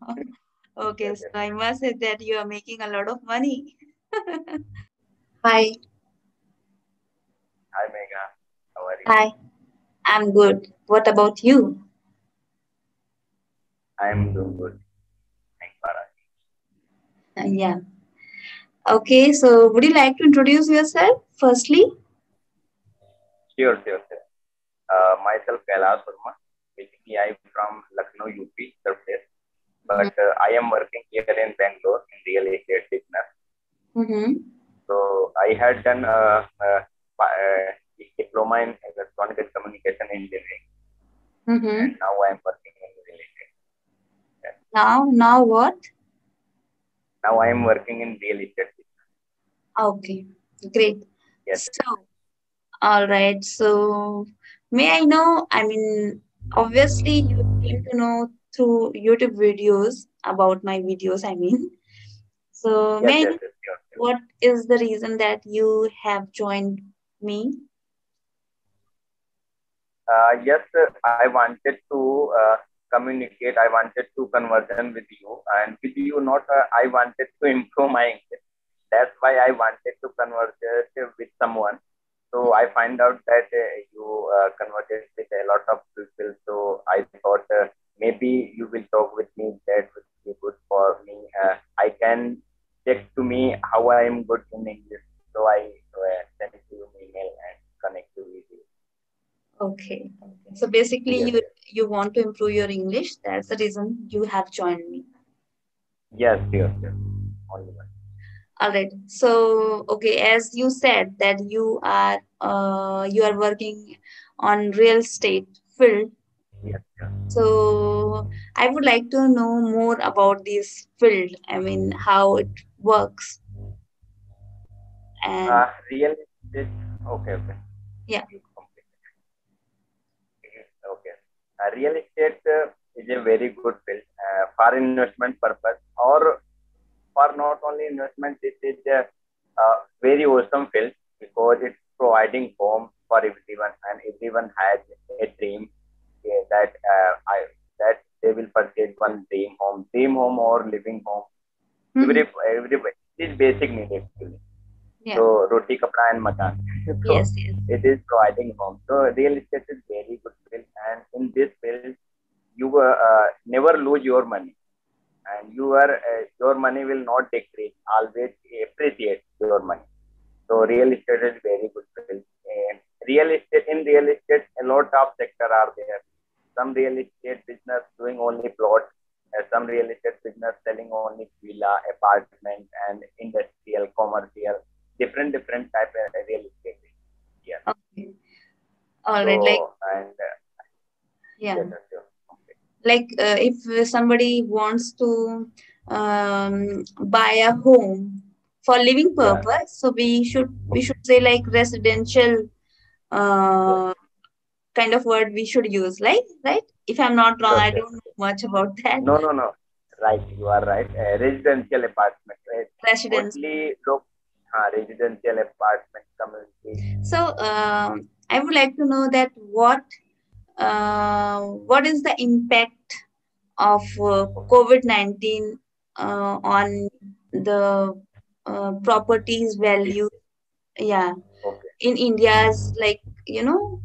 Okay, so. I must say that you are making a lot of money. Hi, Hi, Megha. How are you? hi, I'm good. What about you? I'm doing good. Thanks for asking. Uh, Yeah. Okay, so would you like to introduce yourself firstly? Sure, sure, sure. Uh, myself, Kailash Verma. Basically, I'm from Lucknow, UP, Uttar Pradesh. But uh, I am working here in Bangalore in real estate business. Mm-hmm. So I had done a, a, a diploma in electronic and communication engineering, Mm-hmm. and now I'm working in real estate. Yes. Now, now what? Now I'm working in real estate business. Okay, great. Yes. So, all right. So, may I know? I mean, obviously, you came to know through YouTube videos about my videos. I mean, so Yes, yes, yes, what is the reason that you have joined me? Uh, yes, I wanted to uh, communicate. I wanted to conversion with you, and with you, not uh, I wanted to improve my English. That's why I wanted to converse with someone. So I find out that uh, you uh, converted with a lot of people. So I thought uh, maybe you will talk with me. That would be good for me. Uh, I can check to me how I am good in English. So I uh, sent you email and connect you with you. Okay. So basically, Yes, you you want to improve your English. That's the reason you have joined me. yes, yes, yes. Only one. All right. So, okay, as you said that you are uh you are working on real estate field. So, I would like to know more about this field. I mean, how it works and Uh, real estate. Okay, okay. yeah. Okay. Uh, real estate uh, is a very good field uh, for investment purpose or for not only investment. It is a uh, very awesome field because it's providing home for everyone and everyone has a dream that uh, I that they will purchase one dream home, dream home or living home. Mhm. Every every it is basic need actually. Yeah. So roti, kapda, and makan. so Yes, yes. it is providing home. So real estate is very good field, and in this field, you uh, uh, never lose your money, and you are uh, your money will not decrease. Always appreciate your money. So real estate is very good field. And real estate in real estate, a lot of sector are there. Some real estate business doing only plots, some real estate business selling only villa, apartment, and industrial, commercial, different different type of real estate. Yeah. Okay. All right. Like, and uh, yeah. Okay. Like, uh, if somebody wants to um buy a home for living Yeah. purpose, so we should we should say like residential uh kind of word we should use, like right? If I'm not wrong, Sure, I don't know much about that. No, no, no. Right, you are right. Uh, residential apartment. Uh, Residence. mostly look, uh, residential apartment community. So, um, I would like to know that what uh, what is the impact of uh, COVID-19 uh, on the uh, properties value? Yeah, Okay. in India's like, you know,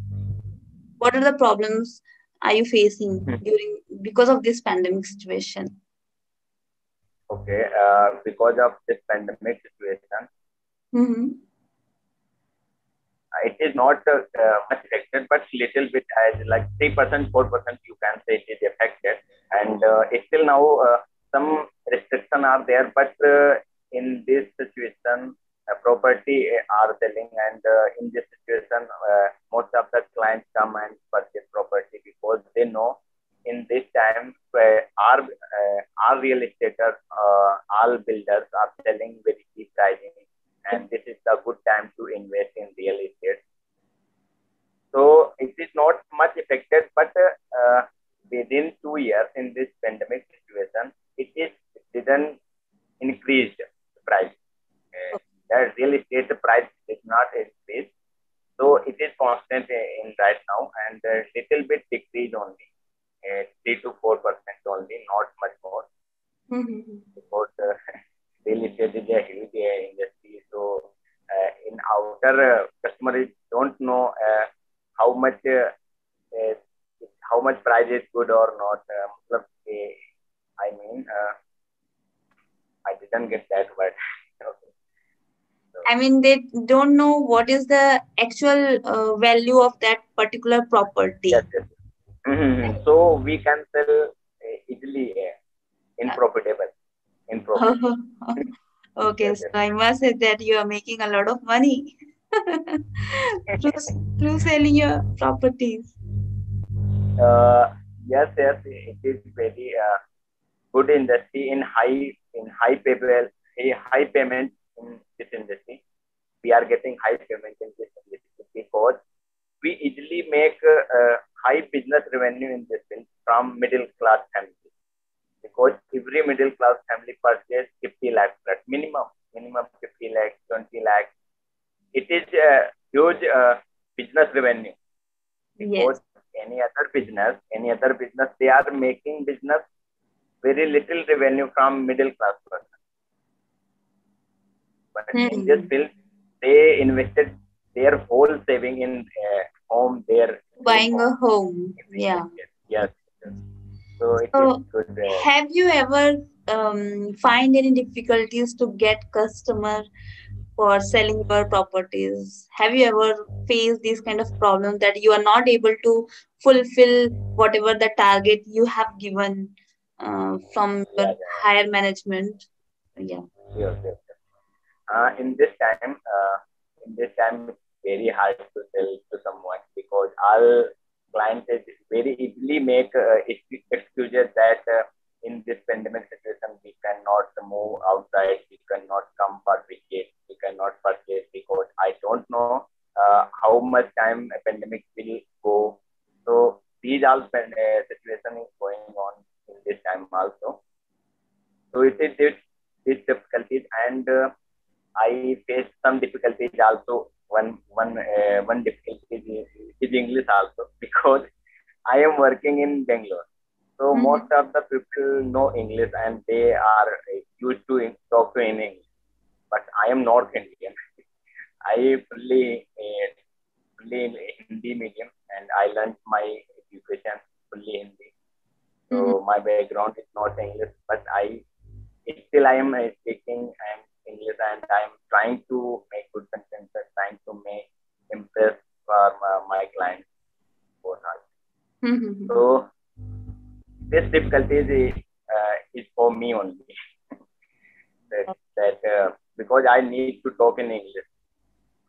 what are the problems are you facing Hmm. during because of this pandemic situation? Okay. Uh, because of this pandemic situation, Mm-hmm. uh, it is not uh, uh, much affected, but little bit as like three percent, four percent, you can say it is affected. And uh, it's still now uh, some restriction are there, but uh, in this situation, uh, property are selling, and uh, in this situation, uh, most of the clients come and purchase property because they know in this time uh, our uh, our real estate uh, all builders are selling very cheap pricing and this is a good time to invest in real estate. So it is not much affected but uh, within two years in this pandemic situation it is it didn't increase the price. Uh, the real estate price did not increase so it is constant in right now and a little bit decrease only uh, 3 to 4 percent only, not much more. Because uh, real estate is a huge industry. So uh, in outer uh, customers don't know uh, how much how much price is good or not. Uh, I mean, uh, I didn't get that okay. So, I mean, they don't know what is the actual uh, value of that particular property. yes, yes. Mhm. So we can sell uh, easily uh, in profitable, okay, Yes, so yes. I must say that you are making a lot of money through, through selling your properties. Uh, yes, yes, it is very uh, good industry in high in high payable, high payment in this industry. We are getting high payment in this industry because we easily make uh, high business revenue in this from middle class family. Because every middle class family purchase 50 lakh flat minimum, minimum 50 lakh, 20 lakh. It is a huge uh, business revenue Yes. because any other business, any other business, they are making business very little revenue from middle class person. But in this Hmm. field, they invested their whole saving in uh, home, their Buying a home. home. Yeah. Yes, yes. yes. So So, is good. Uh, have you ever um, find any difficulties to get customer for selling your properties? Have you ever faced these kind of problems that you are not able to fulfill whatever the target you have given uh, from your yeah, yeah, higher management? Yeah. yes. yes. Uh, in this time, uh, in this time, it's very hard to sell to someone because all clients very easily make uh, excuses that uh, in this pandemic situation we cannot move outside, we cannot come for visit, we cannot purchase because I don't know uh, how much time a pandemic will go. So these all uh, situation is going on in this time also. So it is these difficulties and uh, I faced some difficulties also. One one uh, one difficulty is, is English also because I am working in Bangalore. So Mhm. most of the people know English and they are used to in, talk to in English. But I am North Indian. I fully uh, fully in Hindi medium and I learned my education fully Hindi. So Mhm. my background is not English, but I still I am uh, speaking and English and I am trying to make good content, trying to make impress for my, my clients. for us. Mhm. So this difficulty is, uh, is for me only. that that uh, because I need to talk in English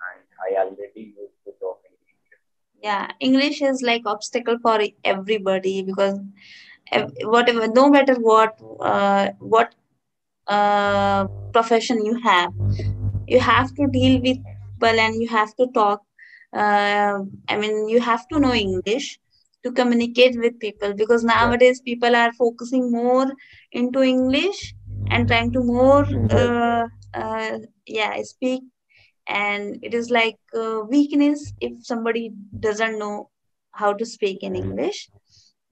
and I already used to talk in English. Yeah, English is like obstacle for everybody because whatever, no matter what, uh, what uh, profession you have, you have to deal with people and you have to talk. Uh, I mean, you have to know English to communicate with people because nowadays people are focusing more into English and trying to more, uh, uh, yeah, speak. And it is like weakness if somebody doesn't know how to speak in english.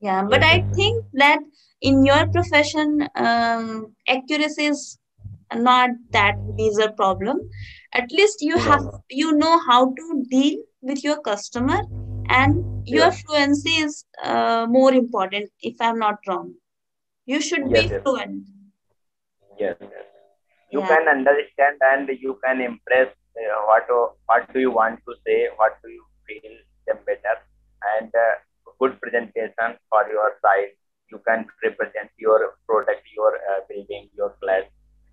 Yeah but i think that in your profession um, accuracy is not that major problem. At least you have you know how to deal with your customer and your fluency is uh, more important if i'm not wrong you should be Yes, yes. fluent Yes, yes. You yeah can understand and you can impress uh, what what do you want to say, what do you feel them better, and uh, good presentation for your side. You can represent your product, your uh, building, your class.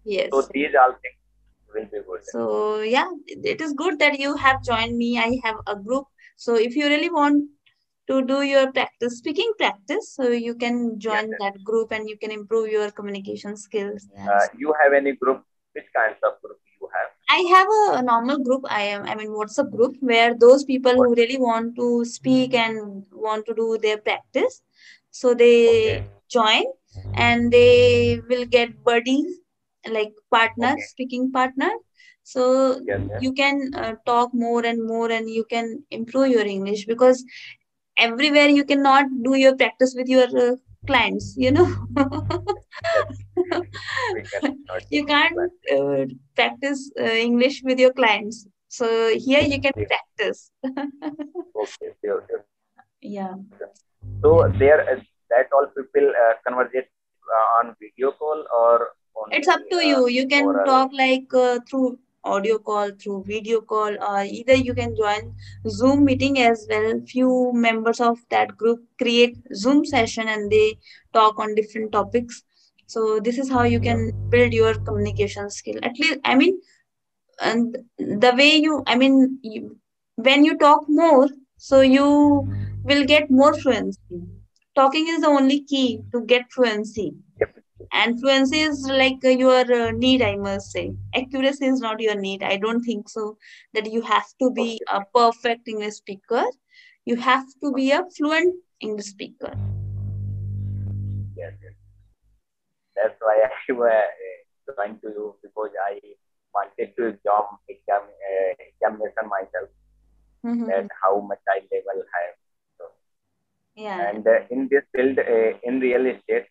Yes. So these all things will be good. So yeah, it is good that you have joined me. I have a group. So if you really want to do your practice, speaking practice, so you can join yes. that group and you can improve your communication skills. Uh, you have any group? Which kinds of group you have? I have a, a normal group. I am, I mean, WhatsApp group where those people What? who really want to speak and want to do their practice, so they Okay. join and they will get buddies like partner Okay. speaking partner. So you can uh, talk more and more and you can improve your English because everywhere you cannot do your practice with your uh, clients, you know. You can't uh, practice uh, English with your clients. So here you can practice. okay. Yeah. So there, that all people uh, conversate uh, on video call or it's up to you. You can oral? talk like uh, through audio call, through video call, or either you can join Zoom meeting as well. Few members of that group create Zoom session and they talk on different topics. So this is how you can build your communication skill. At least, I mean, and the way you, I mean, you, when you talk more, so you will get more fluency. Talking is the only key to get fluency. Yep. And fluency is like uh, your uh, need, I must say. Accuracy is not your need. I don't think so that you have to be a perfect English speaker. You have to be a fluent English speaker. Yes, yes. That's why I was uh, trying to you because I wanted to exam exam uh, examination myself Mhm. that how much I level have. So, Yeah. and uh, in this field uh, in real estate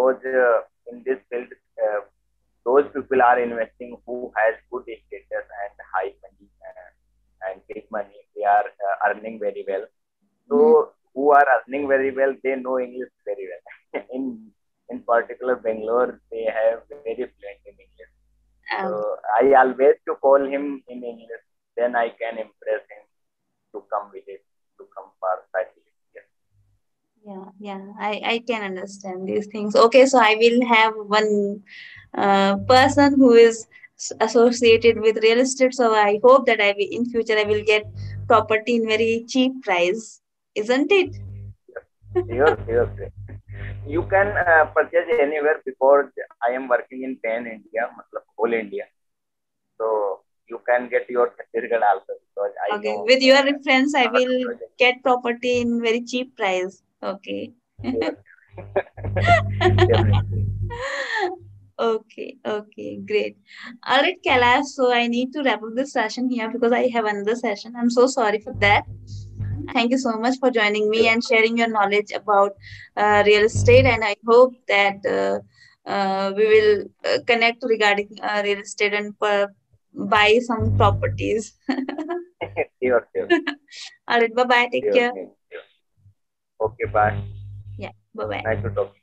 because uh, in this field uh, those people are investing who has good status and high money uh, and big money. They are uh, earning very well. So who are earning very well they know english very well. In in particular bangalore they have very fluent in english. Um, so i always to call him in english then i can impress him to come with it to come for study. Yeah, yeah, I, I can understand these things. Okay, so I will have one uh, person who is associated with real estate. So I hope that I will, in future I will get property in very cheap price, isn't it? Sure, sure, sure. You can uh, purchase anywhere before I am working in Pan India, matlab whole India. So you can get your certificate also because I Okay, know. with your reference, I will projects. get property in very cheap price. Okay. Okay, okay, great. All right, Kailash. So I need to wrap up this session here because I have another session. I'm so sorry for that. Thank you so much for joining me and sharing your knowledge about uh, real estate. And I hope that uh, uh, we will uh, connect regarding uh, real estate and uh, buy some properties. sure, sure, All right, bye bye. Take sure, care. sure. Okay, bye. Yeah, bye bye. Nice to talk.